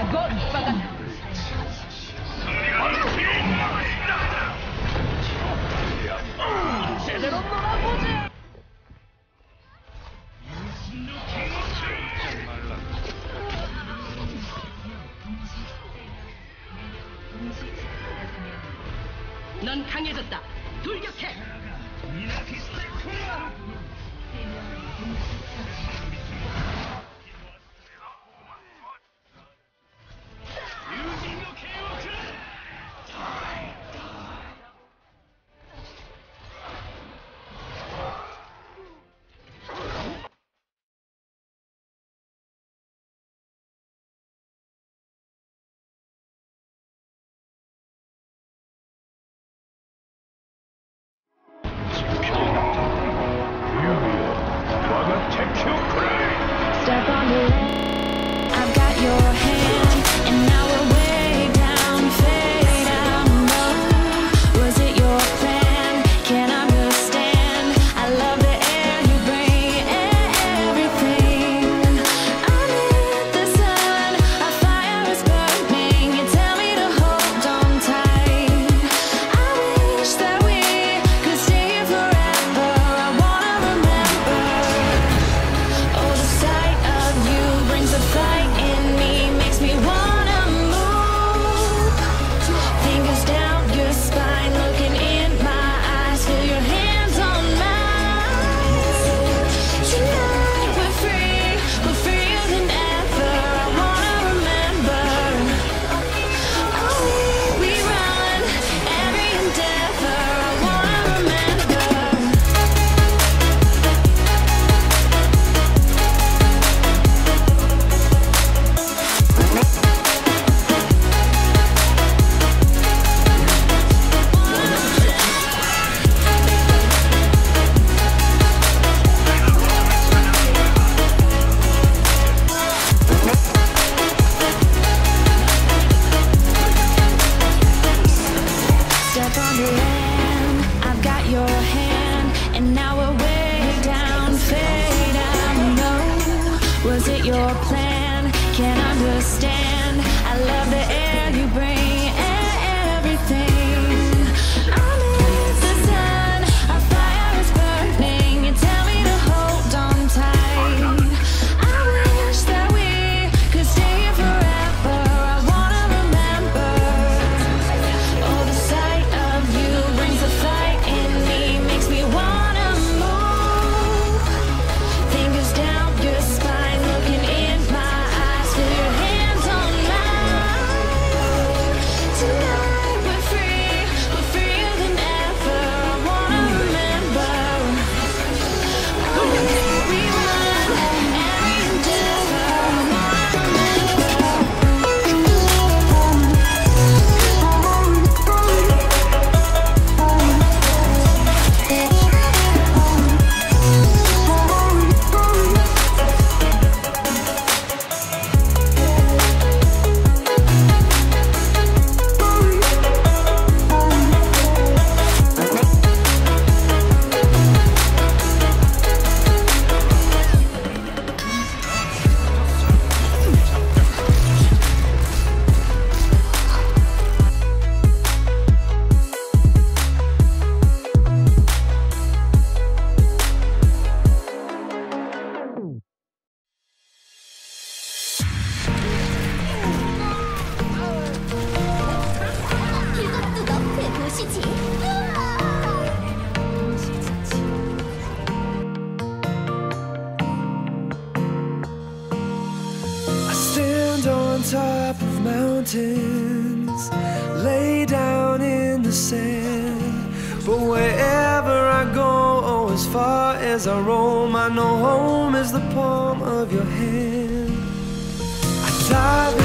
Agora, devagar! 넌 강해졌다. 돌격해. understand. I love the. top of mountains, lay down in the sand. But wherever I go, oh, as far as I roam, I know home is the palm of your hand. I dive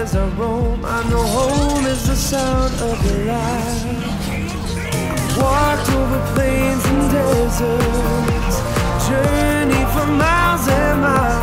as I roam. I know home is the sound of your laugh. Walked over plains and deserts, journeyed for miles and miles.